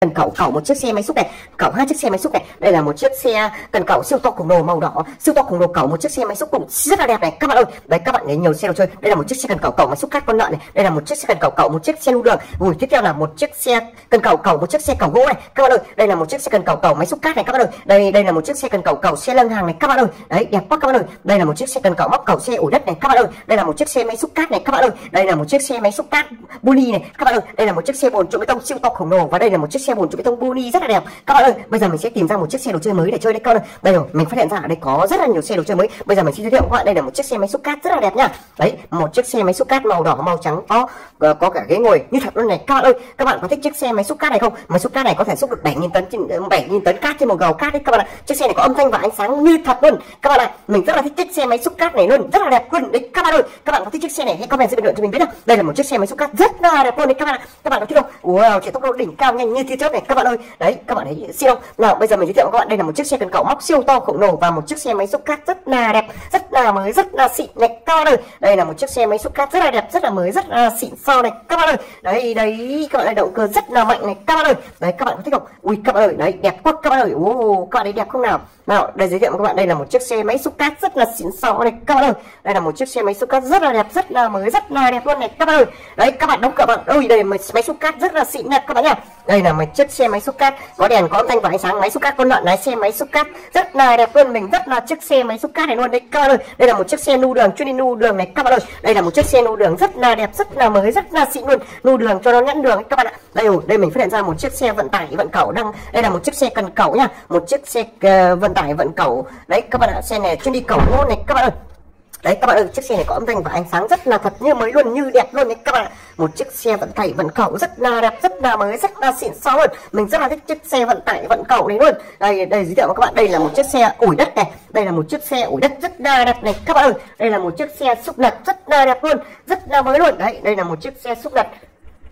cần cẩu cẩu một chiếc xe máy xúc này cẩu hai chiếc xe máy xúc này đây là một chiếc xe cần cẩu siêu to khổng lồ màu đỏ siêu to khổng lồ cẩu một chiếc xe máy xúc cũng rất là đẹp này các bạn ơi đấy các bạn thấy nhiều xe đồ chơi đây là một chiếc xe cần cẩu cẩu máy xúc cát con lợn này đây là một chiếc xe cần cẩu cẩu một chiếc xe lưu đường ui tiếp theo là một chiếc xe cần cẩu cẩu một chiếc xe cẩu gỗ này các bạn ơi đây là một chiếc xe cần cẩu cẩu máy xúc cát này các bạn ơi đây đây là một chiếc xe cần cẩu cẩu xe lân hàng này các bạn ơi đấy đẹp quá các bạn ơi đây là một chiếc xe cần cẩu móc cẩu xe ủi đất này các bạn ơi đây là một chiếc xe máy xúc cát này các bạn ơi đây là một chiếc xe máy xúc cát buni này các bạn ơi đây là một chiếc xe bồn trụ bê tông siêu to khổng lồ và đây là một chiếc xe bồn trụ bê tông buni rất là đẹp. Các bạn ơi bây giờ mình sẽ tìm ra một chiếc xe đồ chơi mới để chơi đấy các bạn ơi đây rồi mình phát hiện ra ở đây có rất là nhiều xe đồ chơi mới. Bây giờ mình xin giới thiệu các bạn đây là một chiếc xe máy xúc cát rất là đẹp nha. Đấy một chiếc xe máy xúc cát màu đỏ màu trắng có ờ, có, cả ghế ngồi. Như thật luôn này các bạn ơi các bạn có thích chiếc xe máy xúc cát này không? Máy xúc cát này có thể xúc được 7.000 tấn trên ờ, 7.000 tấn cát trên một gầu cát đấy các bạn ạ. Chiếc xe này có âm thanh và ánh sáng như thật luôn. Các bạn ạ mình rất là thích chiếc xe máy xúc cát này luôn rất là đẹp luôn. Đấy các bạn ơi các bạn có thích chiếc xe này hãy comment dưới bình luận cho mình biết không đây là một chiếc xe máy xúc cát rất là đẹp luôn đấy các bạn ạ. Các bạn có thích không? Wow chạy tốc độ đỉnh cao nhanh như thế tia chớp này các bạn ơi đấy các bạn thấy siêu không nào bây giờ mình giới thiệu các bạn đây là một chiếc xe cần cẩu móc siêu to khổng lồ và một chiếc xe máy xúc cát rất là đẹp rất là mới rất là xịn này các bạn ơi đây là một chiếc xe máy xúc cát rất là đẹp rất là mới rất là xịn so này các bạn ơi đấy đấy các bạn ơi động cơ rất là mạnh này các bạn ơi đấy các bạn có thích không ui các bạn ơi đấy đẹp quá các bạn ơi ô các bạn ấy đẹp không nào nào đây giới thiệu với các bạn đây là một chiếc xe máy xúc cát rất là xịn so này các bạn ơi đây là một chiếc xe máy xúc cát rất là đẹp rất là mới rất là đẹp luôn này các bạn ơi đấy các bạn đóng các bạn ơi đây máy xúc cát rất là xịn nha các bạn nhá đây là máy chiếc xe máy xúc cát có đèn có âm thanh và ánh sáng máy xúc cát con lợn lái xe máy xúc cát. Rất là đẹp luôn mình rất là chiếc xe máy xúc cát này luôn. Đấy các bạn ơi đây là một chiếc xe nu đường chuyên đi nu đường này các bạn ơi. Đây là một chiếc xe nu đường rất là đẹp rất là mới rất là xịn luôn. Nu đường cho nó nhẵn đường các bạn ạ. Đây ồ đây mình phát hiện ra một chiếc xe vận tải vận cẩu đang đây là một chiếc xe cần cẩu nha. Một chiếc xe uh, vận tải vận cẩu. Đấy các bạn ạ xe này chuyên đi cẩu luôn này các bạn ơi đấy, các bạn ơi, chiếc xe này có âm thanh và ánh sáng rất là thật như mới luôn, như đẹp luôn đấy các bạn một chiếc xe vận tải vận cầu rất là đẹp, rất là mới, rất là xịn sò luôn. Mình rất là thích chiếc xe vận tải vận cầu này luôn. Đây đây, giới thiệu với các bạn, đây là một chiếc xe ủi đất này. Đây là một chiếc xe ủi đất rất là đẹp này. Các bạn ơi, đây là một chiếc xe xúc lật rất là đẹp luôn, rất là mới luôn. Đấy, đây là một chiếc xe xúc lật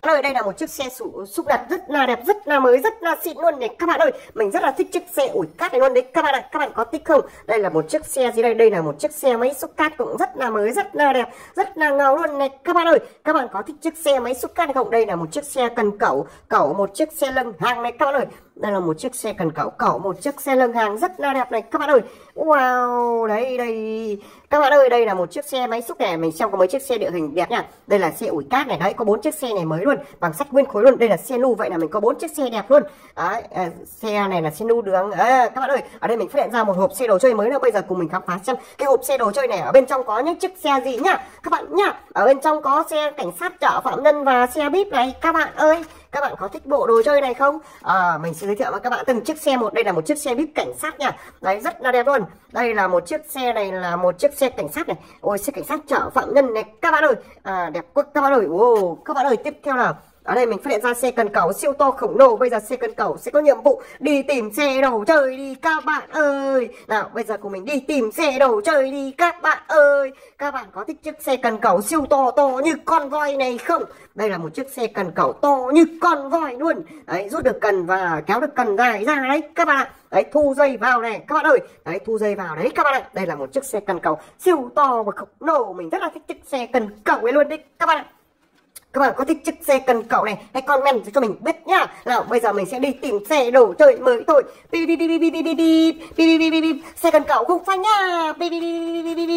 ơi, đây là một chiếc xe xúc đặt rất là đẹp, rất là mới, rất là xịn luôn này. Các bạn ơi, mình rất là thích chiếc xe ủi cát này luôn đấy. Các bạn ạ, các bạn có thích không? Đây là một chiếc xe gì đây? Đây là một chiếc xe máy xúc cát cũng rất là mới, rất là đẹp, rất là ngầu luôn này. Các bạn ơi, các bạn có thích chiếc xe máy xúc cát không? Đây là một chiếc xe cần cẩu cẩu một chiếc xe lưng hàng này. Các bạn ơi đây là một chiếc xe cần cẩu cẩu một chiếc xe lưng hàng rất là đẹp này. Các bạn ơi wow đấy đây. Các bạn ơi đây là một chiếc xe máy xúc này. Mình xem có mấy chiếc xe địa hình đẹp nha. Đây là xe ủi cát này. Đấy có bốn chiếc xe này mới luôn bằng sắt nguyên khối luôn. Đây là xe nu vậy là mình có bốn chiếc xe đẹp luôn. Đấy à, xe này là xe nu đường. À, các bạn ơi ở đây mình phát hiện ra một hộp xe đồ chơi mới nữa. Bây giờ cùng mình khám phá xem cái hộp xe đồ chơi này ở bên trong có những chiếc xe gì nhá các bạn nhá ở bên trong có xe cảnh sát chở phạm nhân và xe bíp này. Các bạn ơi các bạn có thích bộ đồ chơi này không? À, mình sẽ giới thiệu với các bạn từng chiếc xe một. Đây là một chiếc xe bíp cảnh sát nha. Đấy rất là đẹp luôn. Đây là một chiếc xe này là một chiếc xe cảnh sát này. Ôi xe cảnh sát chở phạm nhân này. Các bạn ơi. À, đẹp quá các bạn ơi. Ô các bạn ơi tiếp theo là ở đây mình phát hiện ra xe cần cẩu, siêu to khổng lồ. Bây giờ xe cần cẩu sẽ có nhiệm vụ đi tìm xe đồ chơi đi. Các bạn ơi! Nào, bây giờ của mình đi tìm xe đồ chơi đi. Các bạn ơi! Các bạn có thích chiếc xe cần cẩu siêu to to như con voi này không? Đây là một chiếc xe cần cẩu to như con voi luôn. Đấy, rút được cần và kéo được cần dài ra đấy, các bạn ạ. Đấy, thu dây vào này, các bạn ơi. Đấy, thu dây vào đấy, các bạn ạ. Đây là một chiếc xe cần cẩu siêu to và khổng lồ. Mình rất là thích chiếc xe cần cẩu ấy luôn đấy, các bạn ạ các bạn có thích chiếc xe cần cậu này hãy comment cho mình biết nhá nào bây giờ mình sẽ đi tìm xe đồ chơi mới thôi bi bi bi bi bi bi bi bi bi bi bi xe cần cậu không phanh nhá bi bi bi bi bi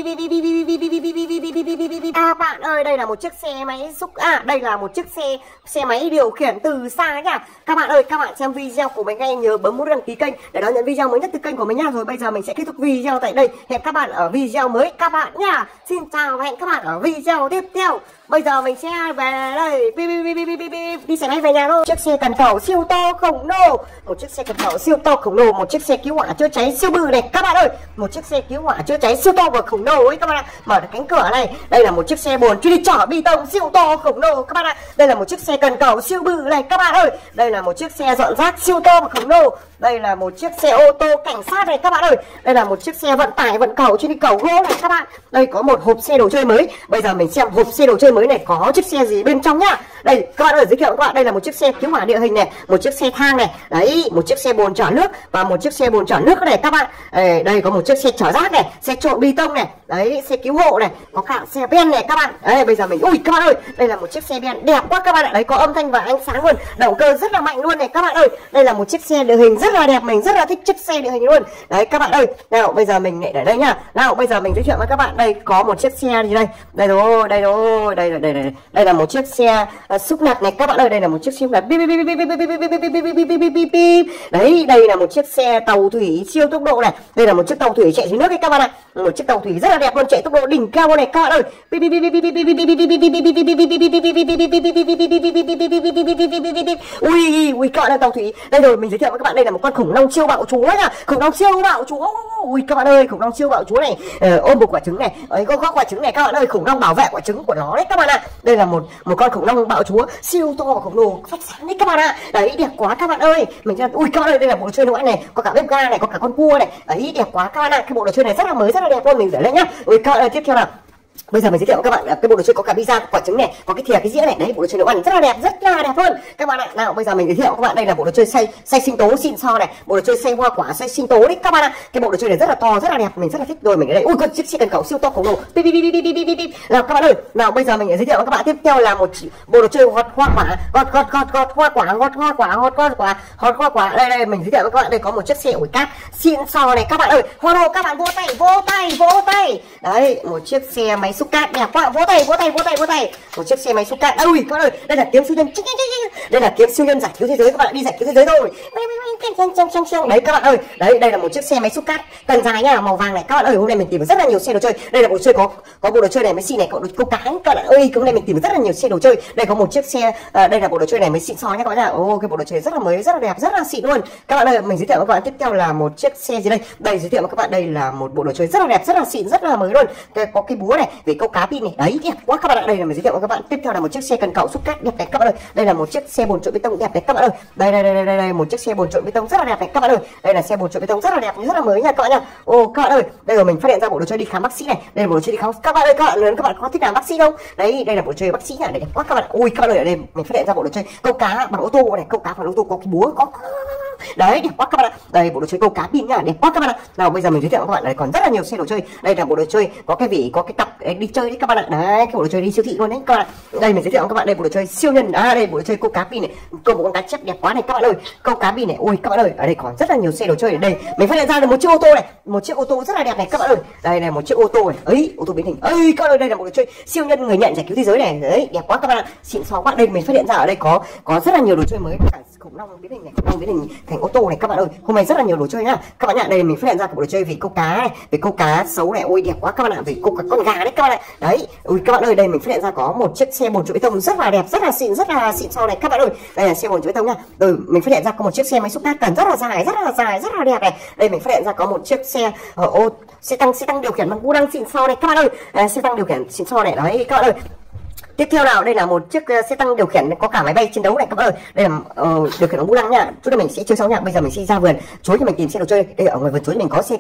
bi bi bi bi bi à bạn ơi đây là một chiếc xe máy xúc à đây là một chiếc xe xe máy điều khiển từ xa nhá các bạn ơi các bạn xem video của mình ngay nhớ bấm nút đăng ký kênh để đón nhận video mới nhất từ kênh của mình nha rồi bây giờ mình sẽ kết thúc video tại đây hẹn các bạn ở video mới các bạn nhá xin chào và hẹn các bạn ở video tiếp theo bây giờ mình sẽ về đây. Bi bi bi bi bi bi đi xe máy về nhà thôi. Chiếc xe cần cẩu siêu to khổng lồ. Một chiếc xe cần cẩu siêu to khổng lồ, một chiếc xe cứu hỏa chữa cháy siêu bự này. Các bạn ơi, một chiếc xe cứu hỏa chữa cháy siêu to và khổng lồ ấy, các bạn ạ. Mở được cánh cửa này. Đây là một chiếc xe bồn chuyên đi chở bê tông siêu to khổng lồ, các bạn ạ. Đây là một chiếc xe cần cẩu siêu bự này, các bạn ơi. Đây là một chiếc xe dọn rác siêu to và khổng lồ. Đây là một chiếc xe ô tô cảnh sát này, các bạn ơi. Đây là một chiếc xe vận tải, vận cầu chuyên đi cầu gỗ này, các bạn. Đây có một hộp xe đồ chơi mới. Bây giờ mình xem hộp xe đồ chơi mới này có chiếc xe gì bên trong nhá. Đây các bạn ơi giới thiệu các bạn. Đây là một chiếc xe cứu hỏa địa hình này một chiếc xe thang này. Đấy một chiếc xe bồn chở nước và một chiếc xe bồn chở nước này các bạn. Đây, đây có một chiếc xe chở rác này xe trộn bê tông này. Đấy xe cứu hộ này có cả xe ben này các bạn. Đấy bây giờ mình ui các bạn ơi đây là một chiếc xe ben đẹp quá các bạn ạ. Đấy có âm thanh và ánh sáng luôn động cơ rất là mạnh luôn này các bạn ơi. Đây là một chiếc xe địa hình rất là đẹp mình rất là thích chiếc xe địa hình luôn. Đấy các bạn ơi nào bây giờ mình lại để đây nhá. Nào bây giờ mình giới thiệu với các bạn. Đây có một chiếc xe gì đây? Đây rồi đây rồi đây là đây đây đây là một chiếc xe xúc nạt này các bạn ơi đây là một chiếc xe nạt đấy đây là một chiếc xe tàu thủy siêu tốc độ này đây là một chiếc tàu thủy chạy dưới nước đấy các bạn ạ một chiếc tàu thủy rất là đẹp luôn chạy tốc độ đỉnh cao này các bạn ơi ui ui các bạn ơi tàu thủy đây rồi mình giới thiệu với các bạn đây là một con khủng long siêu bạo chúa nha khủng long siêu bạo chúa ui các bạn ơi khủng long siêu bạo chúa này ôm một quả trứng này ấy có quả trứng này các bạn ơi khủng long bảo vệ quả trứng của nó đấy các bạn ạ đây là một một con khủng long bạo chúa, siêu to khổng lồ phát sáng đấy các bạn ạ. Đấy, đẹp quá các bạn ơi. Mình ra ui, các bạn ơi, đây là bộ đồ chơi nữa này, có cả bếp ga này, có cả con cua này. Đấy, đẹp quá các bạn ạ. Cái bộ đồ chơi này rất là mới, rất là đẹp luôn mình để lên nhá. Ui, các bạn ơi, tiếp theo nào bây giờ mình giới thiệu các bạn là cái bộ đồ chơi có cả pizza quả trứng này, có cái thìa, cái dĩa này. Đấy, bộ đồ chơi nấu ăn rất là đẹp, rất là đẹp luôn. Các bạn ạ, nào, bây giờ mình giới thiệu các bạn, đây là bộ đồ chơi xay xay sinh tố, xịn so này. Bộ đồ chơi xay hoa quả, xay sinh tố đấy các bạn ạ, cái bộ đồ chơi này rất là to, rất là đẹp, mình rất là thích. Rồi, mình ở đây. Ui, con chiếc xe cần cầu siêu to khổng lồ. Bi bi bi bi bi bi nào, các bạn ơi, nào, bây giờ mình giới thiệu các bạn. Tiếp theo là một bộ đồ chơi gọt hoa quả. Gọt gọt gọt gọt hoa quả gọt hoa quả gọt hoa quả gọt hoa quả. Đây đây, mình giới thiệu các bạn. Đây có một chiếc xe ủi cát xịn so này. Các bạn ơi, hoa đồ, các bạn vỗ tay vỗ tay vỗ tay. Đấy, một chiếc xe máy máy xúc cát đẹp quá vỗ tay vỗ tay vỗ tay vỗ tay. Một chiếc xe máy xúc cát ui các bạn ơi đây là kiếm siêu nhân. Đây là kiếm siêu nhân giải cứu thế giới. Các bạn đi giải cứu thế giới rồi. Đấy các bạn ơi. Đấy đây là một chiếc xe máy xúc cát cần dài nhá màu vàng này. Các bạn ơi hôm nay mình tìm rất là nhiều xe đồ chơi. Đây là bộ chơi có có bộ đồ chơi này mới xịn này có câu cá. Các bạn ơi hôm nay mình tìm rất là nhiều xe đồ chơi. Đây có một chiếc xe à, đây là bộ đồ chơi này mới xịn so nhá các bạn ạ. Ô cái bộ đồ chơi rất là mới rất là đẹp rất là xịn luôn. Các bạn ơi mình giới thiệu với các bạn tiếp theo là một chiếc xe gì đây? Đây giới thiệu với các bạn đây là một bộ đồ chơi rất là đẹp rất là xịn rất là mới luôn. Cái, có cái búa này về câu cá pin này đấy nhé quá các bạn ạ đây là mình giới thiệu với các bạn tiếp theo là một chiếc xe cần cẩu xúc cát đẹp này các bạn ơi đây là một chiếc xe bồn trộn bê tông đẹp này các bạn ơi đây đây đây đây đây, đây một chiếc xe bồn trộn bê tông rất là đẹp này các bạn ơi đây là xe bồn trộn bê tông rất là đẹp rất là mới nha các bạn nha ô các bạn ơi đây rồi mình phát hiện ra bộ đồ chơi đi khám bác sĩ này đây là bộ đồ chơi đi khám các bạn ơi các bạn lớn các bạn có thích làm bác sĩ không đấy đây là bộ đồ chơi bác sĩ này đẹp quá các bạn ui các bạn ơi ở đây mình phát hiện ra bộ đồ chơi câu cá bằng ô tô này câu cá bằng ô tô có cái búa có đấy đẹp quá các bạn ạ đây bộ đồ chơi câu cá pin nhá đẹp quá các bạn ạ nào bây giờ mình giới thiệu các bạn đây còn rất là nhiều xe đồ chơi đây là bộ đồ chơi có cái vỉ có cái cặp đi chơi đấy các bạn ạ đấy cái bộ đồ chơi đi siêu thị luôn đấy các bạn ạ đây mình giới thiệu các bạn đây bộ đồ chơi siêu nhân à đây bộ đồ chơi câu cá pin này câu một con cá chép đẹp quá này các bạn ơi câu cá pin này ui các bạn ơi ở đây còn rất là nhiều xe đồ chơi ở đây mình phát hiện ra được một chiếc ô tô này một chiếc ô tô rất là đẹp này các bạn ơi đây này một chiếc ô tô này ấy ô tô biến hình ấy các bạn ơi đây là một đồ chơi siêu nhân người nhận giải cứu thế giới này đấy đẹp quá các bạn ạ xịn xò quá đây mình phát hiện ra ở đây có có rất là nhiều đồ chơi mới cả khủng long biến hình này khủng long biến hình thành ô tô này các bạn ơi. Hôm nay rất là nhiều đồ chơi nhá. Các bạn ạ đây mình phát hiện ra một đồ chơi về câu cá này. Về câu cá xấu này. Ôi đẹp quá các bạn ạ. Về câu cá con gà đấy các bạn ạ. Đấy. Ui các bạn ơi đây mình phát hiện ra có một chiếc xe bồn trộn bê tông rất là đẹp rất là xịn rất là xịn sau này các bạn ơi. Đây là xe bồn trộn bê tông nha rồi ừ, mình phát hiện ra có một chiếc xe máy xúc cát cần rất là dài rất là dài rất là đẹp này. Đây mình phát hiện ra có một chiếc xe ở ô xe tăng xe tăng điều khiển bằng bu đăng xịn sau này các bạn ơi. À, xe tăng điều khiển xịn sau này. Đấy các bạn ơi tiếp theo nào đây là một chiếc uh, xe tăng điều khiển có cả máy bay chiến đấu này. Các bạn ơi đây là uh, điều khiển bằng bu lăng nha. Chúng ta mình sẽ chơi sau nha. Bây giờ mình sẽ ra vườn chuối cho mình tìm xe đồ chơi. Đây ở ngoài vườn chuối mình có xe